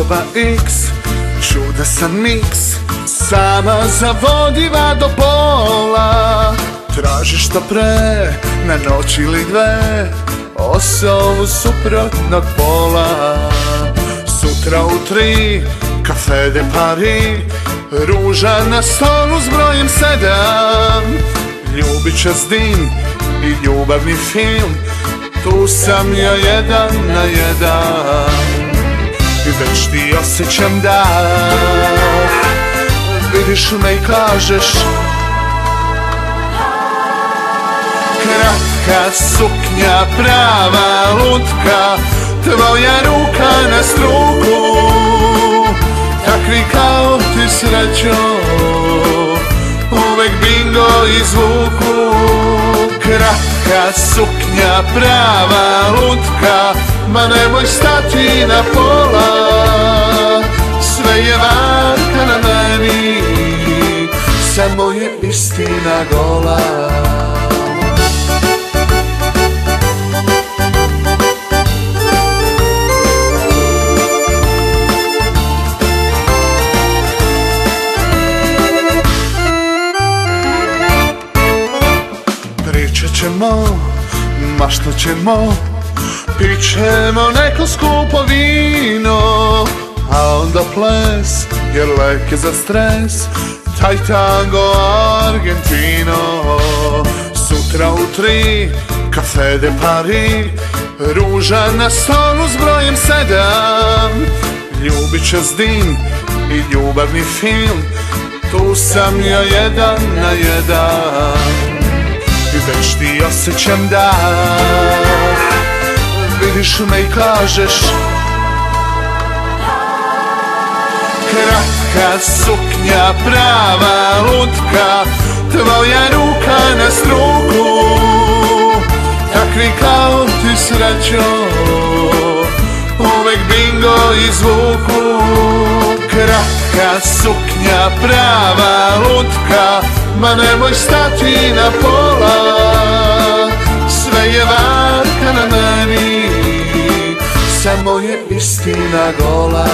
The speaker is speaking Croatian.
Osoba X, čudesan miks Sama zavodiva do pola. Traži što pre, na noć ili dve Osobu suprotnog pola. Sutra u tri, kafe de Paris Ruža na stolu s brojem sedam. Ljubit će dim i ljubavni film Tu sam ja jedan na jedan I već ti osjećam da Vidiš me i kažeš Kratka suknja, prava lutka Tvoja ruka na struku. Takvi kao ti srećo Uvek bingo izvuku Kratka suknja, prava lutka Ma nemoj stati na pola. Sve je varka na meni Samo je istina gola ćemo, maštat ćemo Pit ćemo neko skupo vino A onda ples, jer lek je za stres Taj tango Argentino. Sutra u tri, kafe de Paris Ruža na stolu s brojem sedam. Ljubit će dim i ljubavni film Tu sam ja jedan na jedan i već ti osjećam da Vidiš me i kažeš Kratka suknja, prava lutka Tvoja ruka na struku. Takvi kao ti srećo Uvek bingo izvuku. Kratka suknja, prava lutka Ma nemoj stati Samo je istina gola